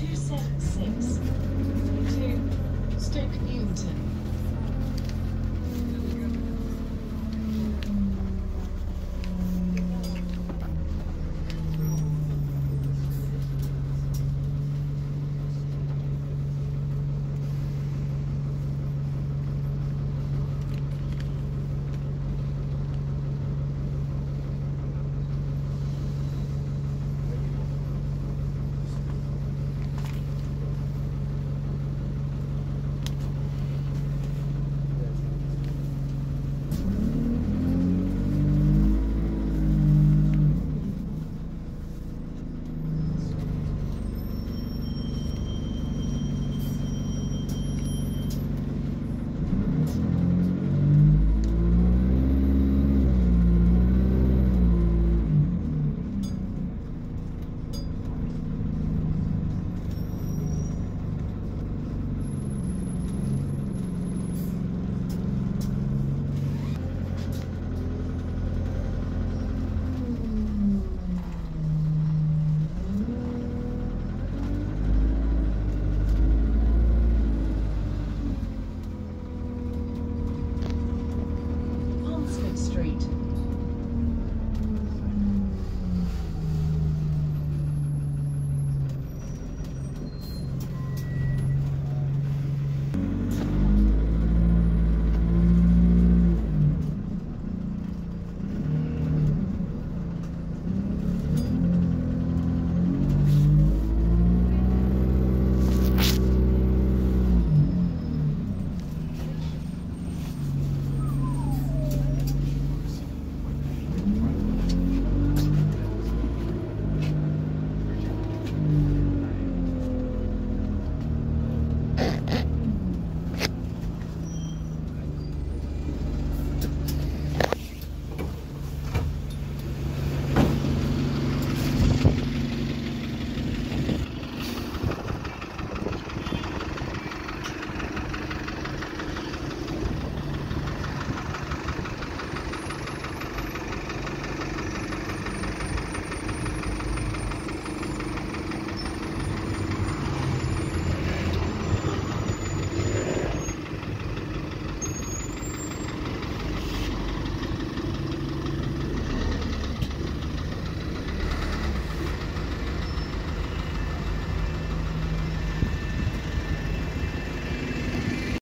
276 to Stoke Newington.